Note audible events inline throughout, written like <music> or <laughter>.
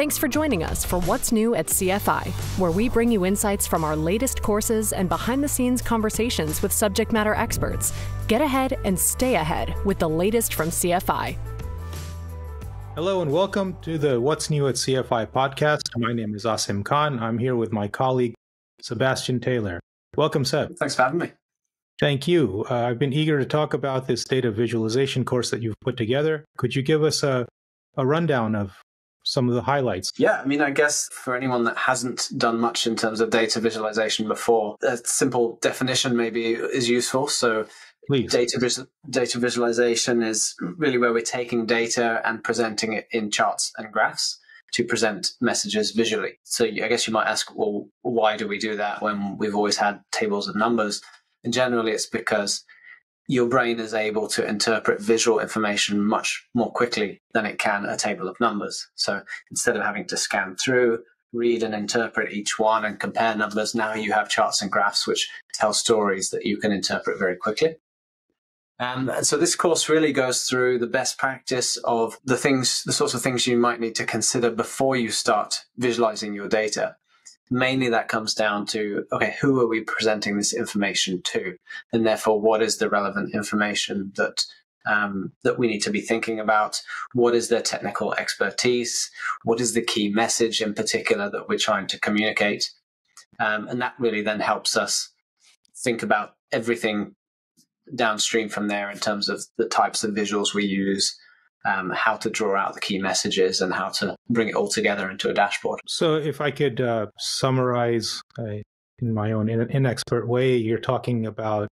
Thanks for joining us for What's New at CFI, where we bring you insights from our latest courses and behind the scenes conversations with subject matter experts. Get ahead and stay ahead with the latest from CFI. Hello and welcome to the What's New at CFI podcast. My name is Asim Khan. I'm here with my colleague, Sebastian Taylor. Welcome, Seb. Thanks for having me. Thank you. Uh, I've been eager to talk about this data visualization course that you've put together. Could you give us a, a rundown of some of the highlights? Yeah, I mean, I guess for anyone that hasn't done much in terms of data visualization before, a simple definition maybe is useful. So, Please. Data, data visualization is really where we're taking data and presenting it in charts and graphs to present messages visually. So I guess you might ask, well, why do we do that when we've always had tables of numbers? And generally, it's because your brain is able to interpret visual information much more quickly than it can a table of numbers. So instead of having to scan through, read and interpret each one and compare numbers, now you have charts and graphs which tell stories that you can interpret very quickly. Um, and so this course really goes through the best practice of the things, the sorts of things you might need to consider before you start visualizing your data. Mainly that comes down to, okay, who are we presenting this information to? And therefore, what is the relevant information that um, that we need to be thinking about. What is their technical expertise? What is the key message in particular that we're trying to communicate? Um, and that really then helps us think about everything downstream from there in terms of the types of visuals we use, um, how to draw out the key messages, and how to bring it all together into a dashboard. So, if I could uh, summarize uh, in my own in- inexpert way, you're talking about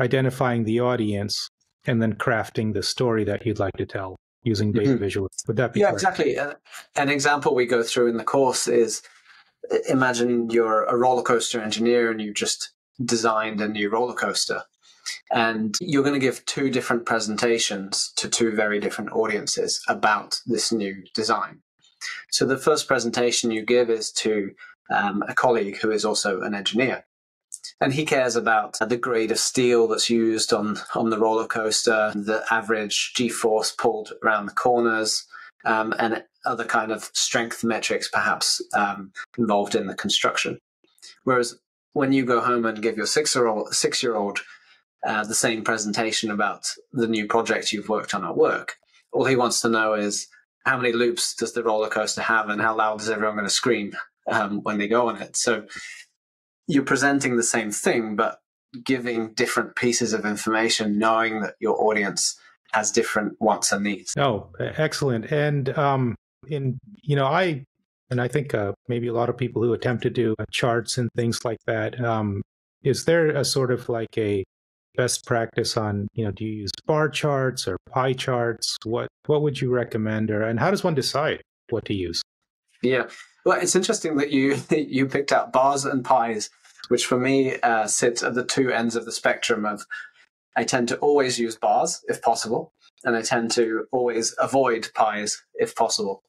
identifying the audience and then crafting the story that you'd like to tell using data mm-hmm. visual. Would that be yeah, correct? exactly? Uh, an example we go through in the course is imagine you're a roller coaster engineer and you just designed a new roller coaster and you're going to give two different presentations to two very different audiences about this new design. So the first presentation you give is to um, a colleague who is also an engineer. And he cares about the grade of steel that's used on, on the roller coaster, the average G force pulled around the corners, um, and other kind of strength metrics perhaps um, involved in the construction. Whereas when you go home and give your six year old six year old uh, the same presentation about the new project you've worked on at work. All he wants to know is how many loops does the roller coaster have and how loud is everyone going to scream um, when they go on it. So you're presenting the same thing, but giving different pieces of information, knowing that your audience has different wants and needs. Oh, excellent. And um, in you know, I and I think uh, maybe a lot of people who attempt to do charts and things like that. Um, is there a sort of like a best practice on you know do you use bar charts or pie charts? What what would you recommend or and how does one decide what to use? Yeah. Well it's interesting that you <laughs> you picked out bars and pies which for me uh, at the two ends of the spectrum of i tend to always use bars if possible and i tend to always avoid pies if possible.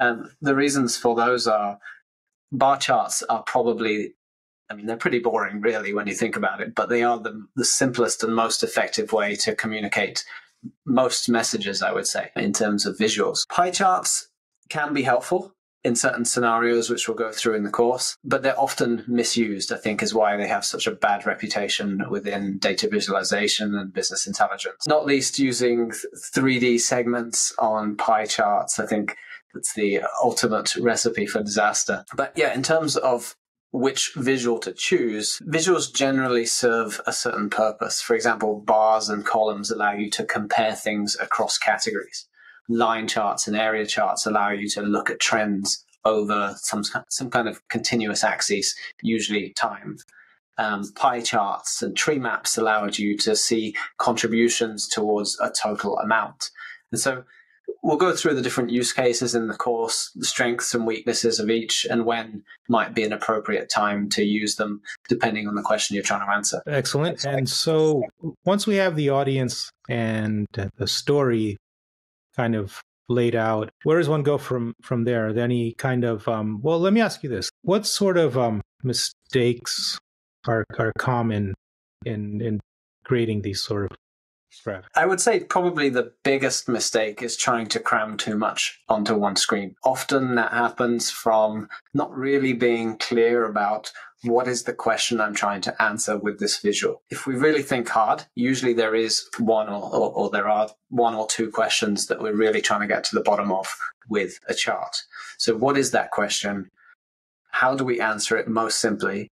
And the reasons for those are bar charts are probably I mean, they're pretty boring, really, when you think about it, but they are the, the simplest and most effective way to communicate most messages, I would say, in terms of visuals. Pie charts can be helpful in certain scenarios, which we'll go through in the course, but they're often misused, I think, is why they have such a bad reputation within data visualization and business intelligence. Not least using 3D segments on pie charts, I think that's the ultimate recipe for disaster. But yeah, in terms of which visual to choose, visuals generally serve a certain purpose. For example, bars and columns allow you to compare things across categories. Line charts and area charts allow you to look at trends over some, some kind of continuous axis, usually time. Um, pie charts and tree maps allowed you to see contributions towards a total amount. And so we'll go through the different use cases in the course, the strengths and weaknesses of each, and when might be an appropriate time to use them, depending on the question you're trying to answer. Excellent. And so once we have the audience and the story kind of laid out, where does one go from from there? Are there any kind of um, well, let me ask you this: what sort of um, mistakes are are common in in creating these sort of I would say probably the biggest mistake is trying to cram too much onto one screen. Often that happens from not really being clear about what is the question I'm trying to answer with this visual. If we really think hard, usually there is one or, or, or there are one or two questions that we're really trying to get to the bottom of with a chart. So what is that question? How do we answer it most simply?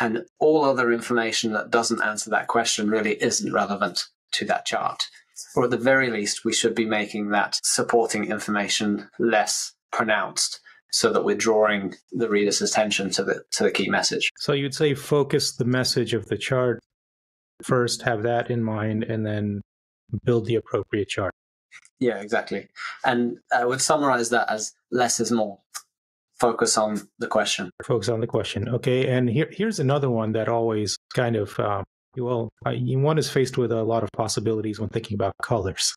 And all other information that doesn't answer that question really isn't relevant to that chart. Or at the very least, we should be making that supporting information less pronounced so that we're drawing the reader's attention to the to the key message. So you'd say focus the message of the chart first, have that in mind, and then build the appropriate chart. Yeah, exactly. And I would summarize that as less is more. Focus on the question. Focus on the question. Okay. And here, here's another one that always kind of uh, well, one is faced with a lot of possibilities when thinking about colors.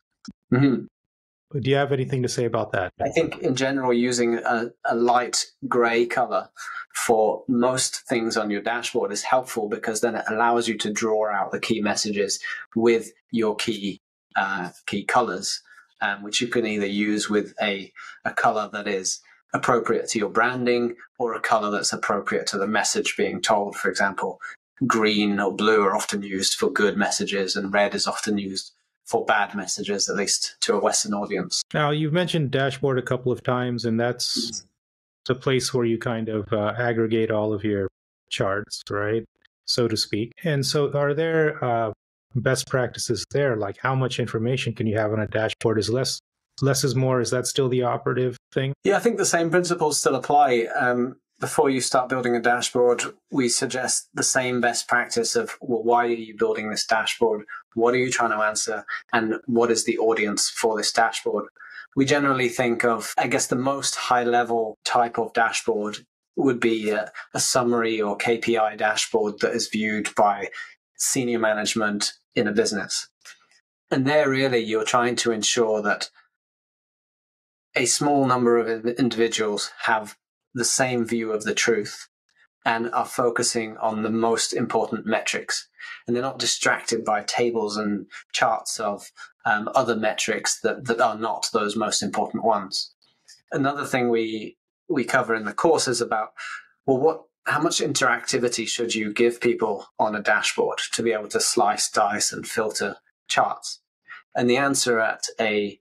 Mm-hmm. Do you have anything to say about that? I think in general, using a, a light gray color for most things on your dashboard is helpful because then it allows you to draw out the key messages with your key uh, key colors, um, which you can either use with a, a color that is appropriate to your branding or a color that's appropriate to the message being told. For example, green or blue are often used for good messages, and red is often used for bad messages, at least to a Western audience. Now, you've mentioned dashboard a couple of times, and that's the place where you kind of uh, aggregate all of your charts, right? So to speak. And so, are there uh, best practices there? Like, how much information can you have on a dashboard? Is less less is more? Is that still the operative thing? Yeah, I think the same principles still apply. Um, before you start building a dashboard, we suggest the same best practice of well, why are you building this dashboard? What are you trying to answer? And what is the audience for this dashboard? We generally think of, I guess, the most high level type of dashboard would be a, a summary or KPI dashboard that is viewed by senior management in a business. And there, really, you're trying to ensure that a small number of individuals have the same view of the truth and are focusing on the most important metrics. And they're not distracted by tables and charts of um, other metrics that, that are not those most important ones. Another thing we we cover in the course is about well, what how much interactivity should you give people on a dashboard to be able to slice, dice, and filter charts? And the answer at a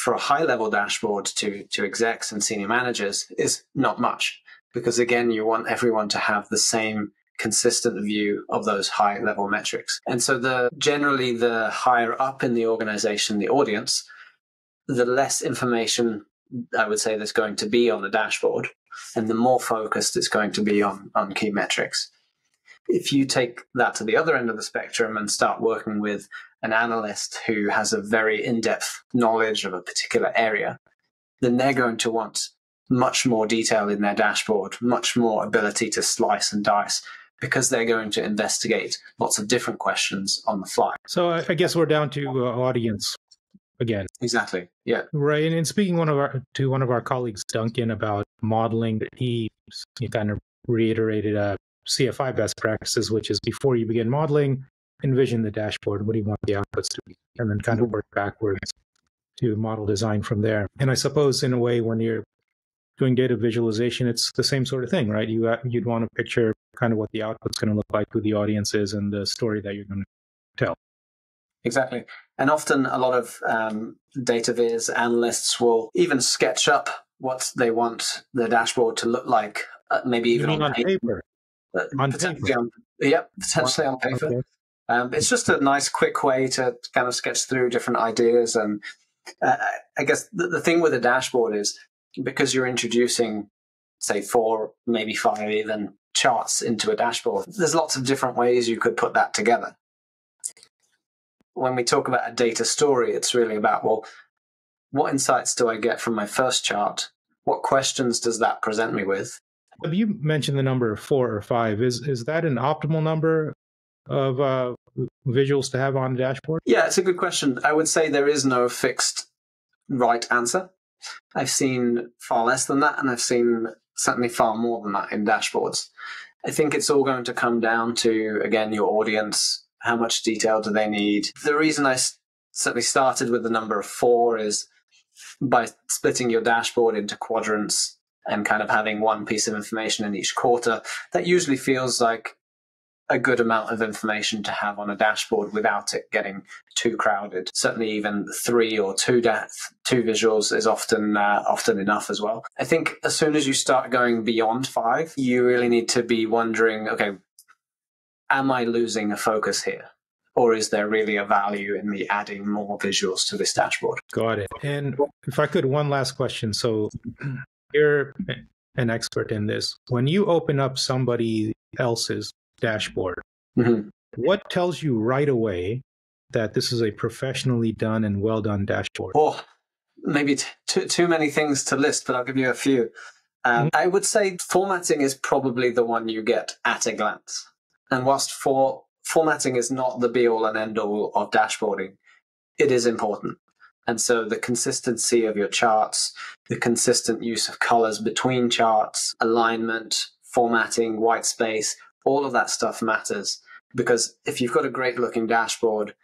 for a high level dashboard to, to execs and senior managers is not much because again, you want everyone to have the same consistent view of those high level metrics. And so the generally the higher up in the organization, the audience, the less information I would say there's going to be on the dashboard and the more focused it's going to be on, on key metrics. If you take that to the other end of the spectrum and start working with an analyst who has a very in-depth knowledge of a particular area, then they're going to want much more detail in their dashboard, much more ability to slice and dice because they're going to investigate lots of different questions on the fly. So I guess we're down to uh, audience again. Exactly. Yeah. Right. And, speaking one of our to one of our colleagues, Duncan, about modeling, he, he kind of reiterated uh, CFI best practices, which is before you begin modeling, envision the dashboard. What do you want the outputs to be? And then kind of work backwards to model design from there. And I suppose, in a way, when you're doing data visualization, it's the same sort of thing, right? You uh, you'd want to picture kind of what the output's going to look like, who the audience is, and the story that you're going to tell. Exactly. And often a lot of um, data viz analysts will even sketch up what they want the dashboard to look like, uh, maybe even on, on, paper. paper. Uh, on potentially paper. on, yep, potentially on paper. Okay. Um, it's just a nice, quick way to kind of sketch through different ideas. And uh, I guess the, the thing with a dashboard is because you're introducing, say, four, maybe five even charts into a dashboard, there's lots of different ways you could put that together. When we talk about a data story, it's really about, well, what insights do I get from my first chart? What questions does that present me with? Have you mentioned the number of four or five. Is is that an optimal number of uh, visuals to have on the dashboard? Yeah, it's a good question. I would say there is no fixed right answer. I've seen far less than that, and I've seen certainly far more than that in dashboards. I think it's all going to come down to, again, your audience How much detail do they need? The reason I certainly started with the number of four is by splitting your dashboard into quadrants and kind of having one piece of information in each quarter, that usually feels like a good amount of information to have on a dashboard without it getting too crowded. Certainly, even three or two depth, two visuals is often uh, often enough as well. I think as soon as you start going beyond five, you really need to be wondering, okay, am I losing a focus here? Or is there really a value in me adding more visuals to this dashboard? Got it. And if I could, one last question. So <clears throat> you're an expert in this. When you open up somebody else's dashboard. Mm-hmm. What tells you right away that this is a professionally done and well done dashboard? Oh, maybe t- too, too many things to list, but I'll give you a few. Um, mm-hmm. I would say formatting is probably the one you get at a glance. And whilst for formatting is not the be all and end all of dashboarding, it is important. And so the consistency of your charts, the consistent use of colors between charts, alignment, formatting, white space, all of that stuff matters because if you've got a great looking dashboard,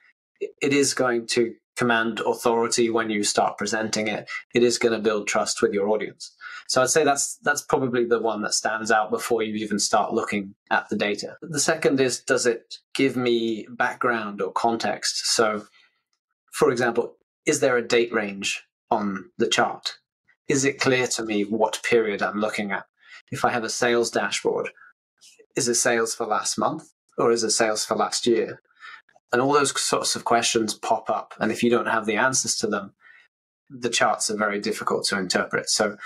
it is going to command authority when you start presenting it. It is going to build trust with your audience. So I'd say that's that's probably the one that stands out before you even start looking at the data. The second is does it give me background or context? So for example, is there a date range on the chart? Is it clear to me what period I'm looking at? If I have a sales dashboard, is it sales for last month or is it sales for last year? And all those sorts of questions pop up. And if you don't have the answers to them, the charts are very difficult to interpret. So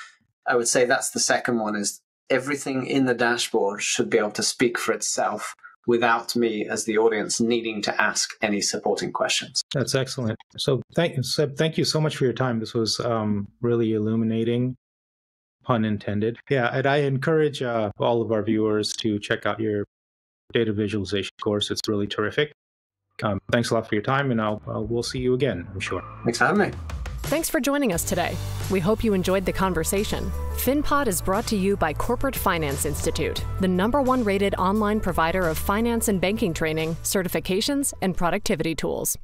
I would say that's the second one is everything in the dashboard should be able to speak for itself without me as the audience needing to ask any supporting questions. That's excellent. So thank you, Seb, thank you so much for your time. This was um, really illuminating pun intended. Yeah, and I encourage uh, all of our viewers to check out your data visualization course. It's really terrific. Um, thanks a lot for your time, and I'll, uh, we'll see you again, I'm sure. Thanks for having me. Thanks for joining us today. We hope you enjoyed the conversation. FinPod is brought to you by Corporate Finance Institute, the number one rated online provider of finance and banking training, certifications, and productivity tools.